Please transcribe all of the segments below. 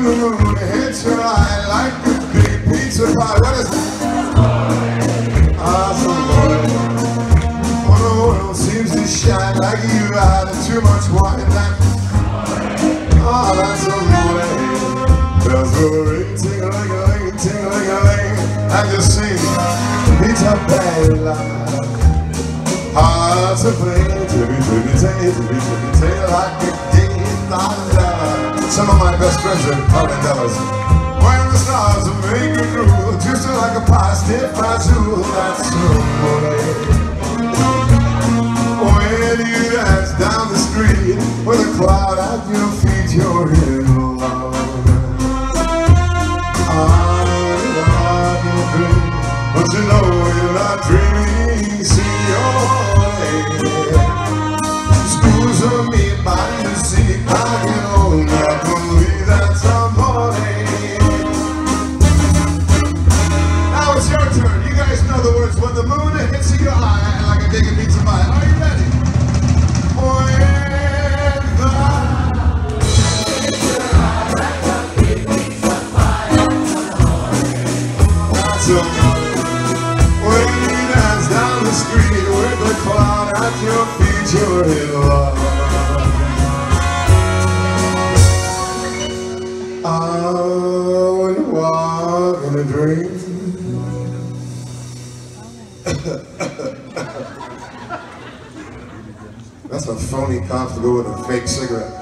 moon hits your eye like a big pizza pie. What is it? Ah, somebody. When the world seems to shine like you had too much wine. That, ah, that's a way. There's a ring, ting-a-ling-a-ling, ting-a-ling-a-ling, and you sing, Peter Bella. Hearts are playing, tippy, tippy, tippy, tippy, tippy, tippy, like a game. Some of my best friends are Armadillos. When the stars are making rule, just like a positive bazoo, that's so funny. When you dance down the street with a cloud at your feet, you're in love. I'm a dream, but you know you're not dreaming, the words. When the moon hits your eye like a big pizza pie. Are you ready? So When you dance down the street with the cloud at your feet, you're in love. That's a phony cough to go with a fake cigarette.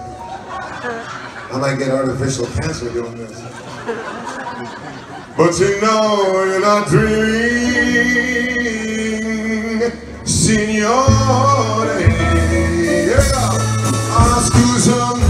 I might get artificial cancer doing this. But you know you're not dreaming, signore. Yeah. Ah, scusa